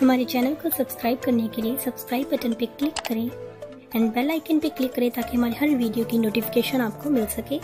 हमारे चैनल को सब्सक्राइब करने के लिए सब्सक्राइब बटन पर क्लिक करें एंड बेल आइकन पर क्लिक करें ताकि हमारे हर वीडियो की नोटिफिकेशन आपको मिल सके।